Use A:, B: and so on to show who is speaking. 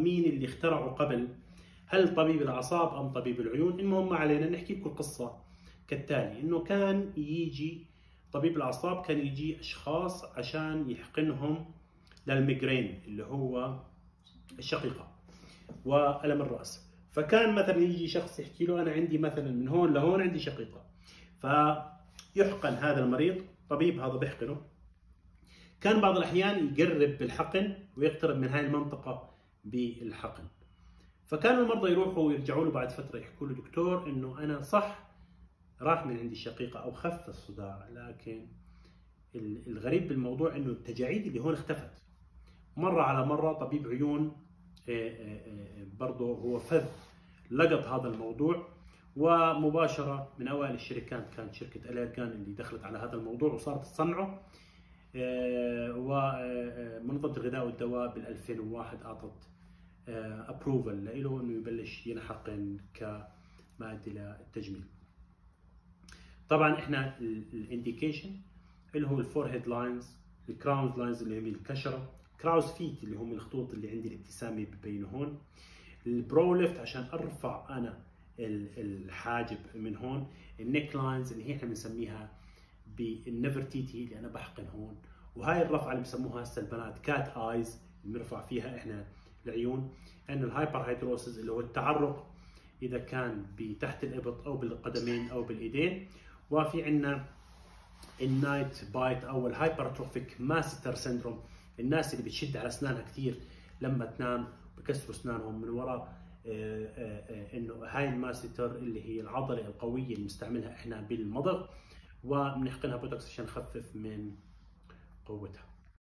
A: مين اللي اخترعوا قبل؟ هل طبيب الأعصاب أم طبيب العيون؟ المهم ما علينا نحكي لكم القصة كالتالي. إنه كان يجي طبيب الأعصاب كان يجي أشخاص عشان يحقنهم للميجرين اللي هو الشقيقة وألم الرأس. فكان مثلا يجي شخص يحكي له أنا عندي مثلا من هون لهون عندي شقيقة. فيحقن هذا المريض طبيب هذا بيحقنه. كان بعض الأحيان يقرب بالحقن ويقترب من هاي المنطقة. بالحقن. فكانوا المرضى يروحوا ويرجعوا له بعد فترة يحكوا له دكتور إنه أنا صح راح من عندي الشقيقه أو خف الصداع لكن الغريب بالموضوع إنه التجاعيد اللي هون اختفت. مرة على مرة طبيب عيون برضه هو فذ لقط هذا الموضوع ومباشرة من أوائل الشركات كانت شركة اليرجان اللي دخلت على هذا الموضوع وصارت تصنعه. ومنظمه الغذاء والدواء بال 2001 أعطت approval له إنه يبلش ينحقن كمادة للتجميل. طبعا إحنا ال indication اللي هو ال forehead lines ال frown lines اللي هي الكشرة crow's feet اللي هم الخطوط اللي عندي الابتسامة ببينوا هون ال brow lift عشان أرفع أنا الحاجب من هون ال neck lines اللي هي إحنا بنسميها بالنفرتيتي اللي أنا بحقن هون. وهاي الرفعة اللي بسموها هسه البنات cat eyes بنرفع فيها إحنا العيون. انه ال hyperhidrosis اللي هو التعرق إذا كان بتحت الإبط أو بالقدمين أو بالإيدين. وفي عندنا ال night bite أو ال hypertrophic masseter syndrome الناس اللي بتشد على أسنانها كثير لما تنام بكسروا أسنانهم من وراء إنه هاي ال masseter اللي هي العضلة القوية اللي بنستعملها إحنا بالمضغ. وبنحقنها بوتوكس عشان نخفف من قوتها.